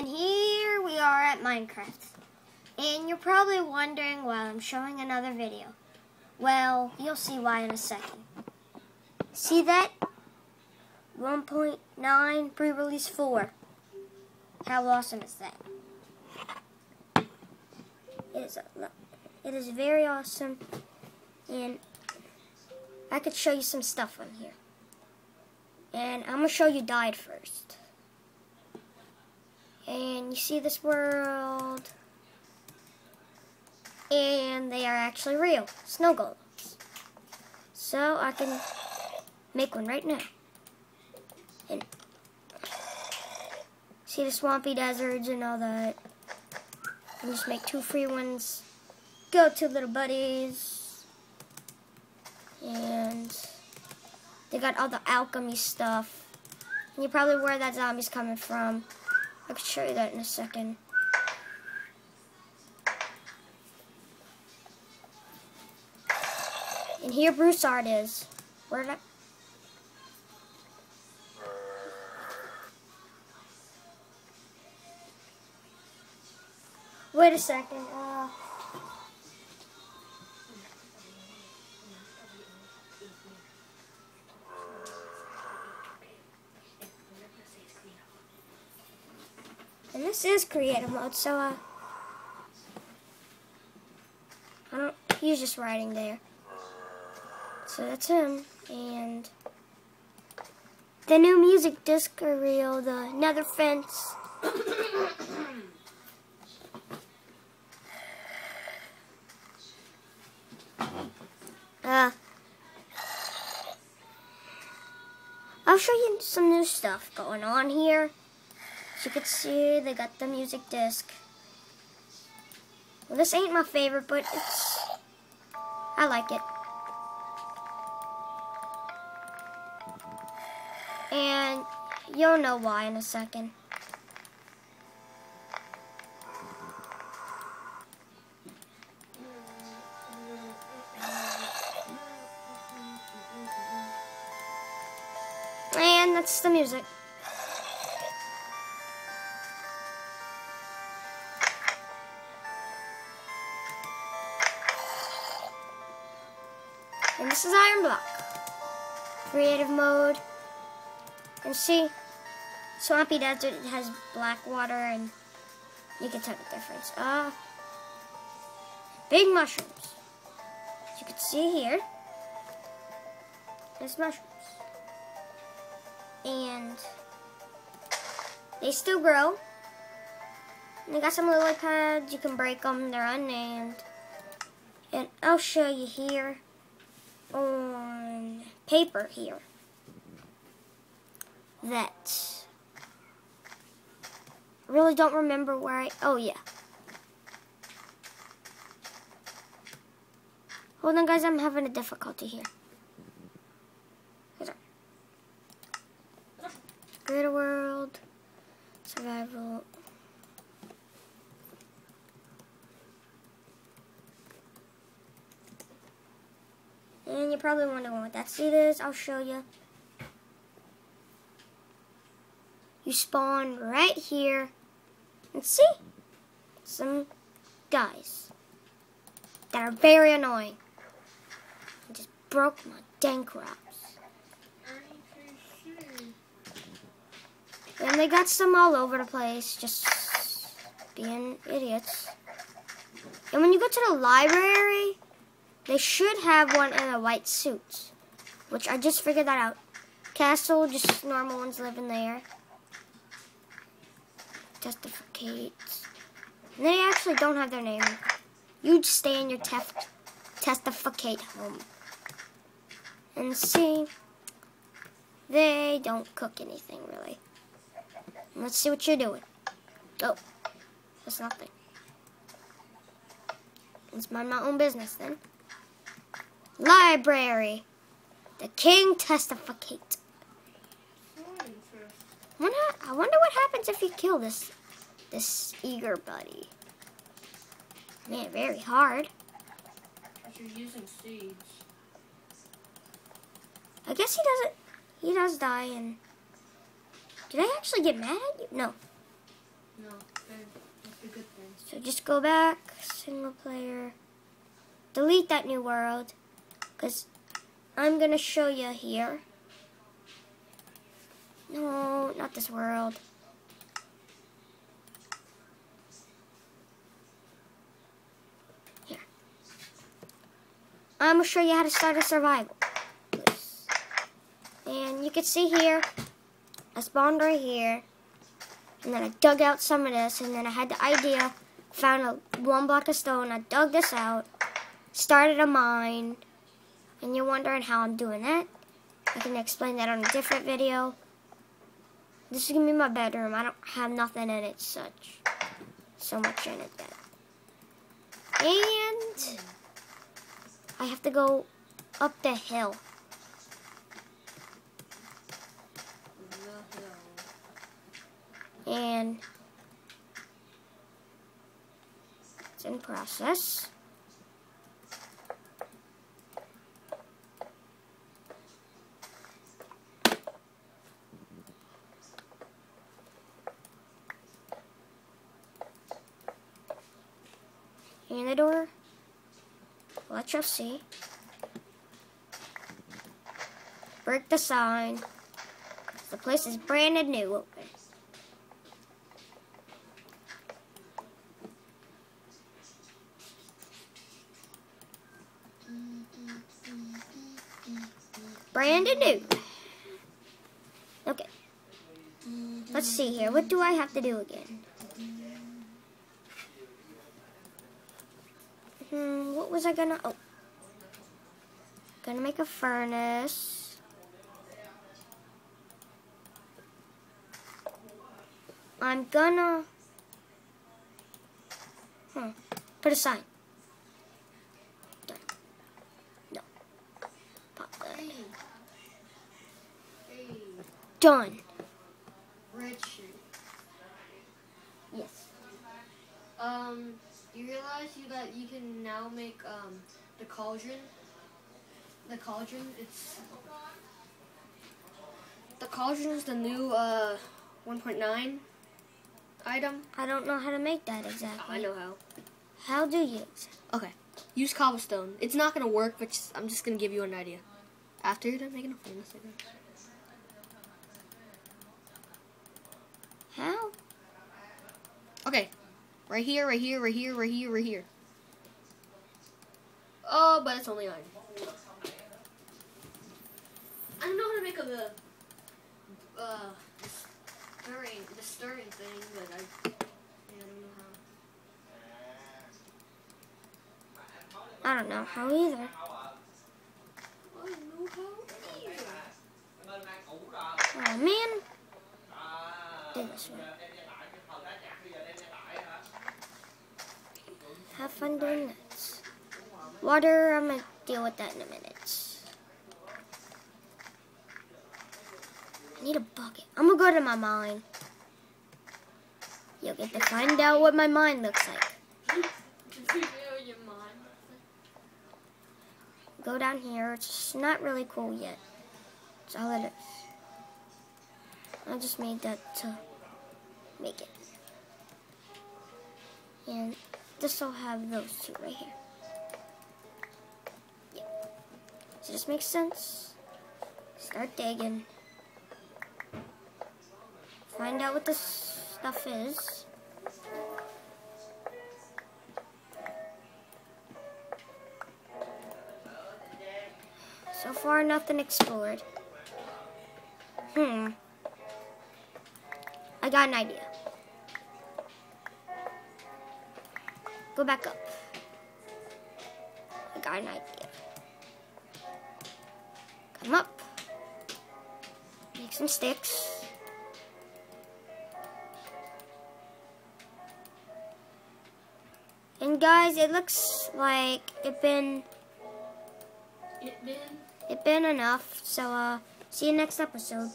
And here we are at Minecraft. And you're probably wondering why I'm showing another video. Well, you'll see why in a second. See that? 1.9 pre-release 4. How awesome is that? It is, it is very awesome. And I could show you some stuff on here. And I'm going to show you died first. And you see this world. And they are actually real. Snow golems. So I can make one right now. And see the swampy deserts and all that. And just make two free ones. Go to little buddies. And they got all the alchemy stuff. And you probably where that zombie's coming from. I can show you that in a second. And here Broussard is. Where did I... Wait a second. This is creative mode, so uh, I don't. He's just riding there. So that's him, and the new music disc are real. The Nether fence. uh, I'll show you some new stuff going on here. You can see, they got the music disc. Well, this ain't my favorite, but it's... I like it. And you'll know why in a second. And that's the music. This is Iron Block. Creative mode. And see, Swampy Desert it has black water and you can tell the difference. Uh, big mushrooms. As you can see here, there's mushrooms. And they still grow. And they got some lily pads. You can break them. They're unnamed. And I'll show you here on paper here that really don't remember where I oh yeah. Hold on guys I'm having a difficulty here. Greater World Survival And you're probably wondering what that seed is. I'll show you. You spawn right here. And see? Some guys that are very annoying. I just broke my dang crops. And they got some all over the place, just being idiots. And when you go to the library, they should have one in a white suit, which I just figured that out. Castle, just normal ones living there. Testificate. And they actually don't have their name. You just stay in your tef testificate home. And see, they don't cook anything really. Let's see what you're doing. Oh, that's nothing. Let's mind my own business then. Library. The king testificate. I wonder what happens if you kill this this eager buddy. Man, very hard. You're using seeds. I guess he doesn't. He does die, and did I actually get mad at you? No. No. That's a good thing. So just go back, single player, delete that new world, because I'm going to show you here. No, not this world. Here. I'm going to show you how to start a survival. And you can see here, I spawned right here. And then I dug out some of this, and then I had the idea, found a one block of stone, I dug this out, started a mine, and you're wondering how I'm doing that. I can explain that on a different video. This is gonna be my bedroom. I don't have nothing in it such so much in it that. And I have to go up the hill. and it's in process. In the door. Us see. Break the sign. The place is brand new open. Brand new. Okay. Let's see here. What do I have to do again? Hmm, what was I gonna... Oh. Gonna make a furnace. I'm gonna... Hmm. Put a sign. No. Pop that. Hey. Hey. Done. Yes. Um, you realize you that you can now make um the cauldron. The cauldron, it's the cauldron is the new uh 1.9 item. I don't know how to make that exactly. I know how. How do you? Okay. Use cobblestone. It's not gonna work, but just, I'm just gonna give you an idea. After you're done making a guess. How? Okay. Right here, right here, right here, right here, right here. Oh, but it's only iron. I don't know how to make a the uh the stirring thing, but I yeah, I don't know how. I don't know how either. I don't know how either. Oh man. This one. Have fun doing this. Water, I'm gonna deal with that in a minute. I need a bucket. I'm gonna go to my mine. You'll get to find out what my mine looks like. Go down here. It's not really cool yet. That's all it is. I just made that to make it. And this will have those two right here. Yeah. Does this make sense? Start digging. Find out what this stuff is. So far, nothing explored. Hmm. I got an idea. Go back up. I got an idea. Come up. Make some sticks. And guys, it looks like it been It been it been enough. So uh see you next episode.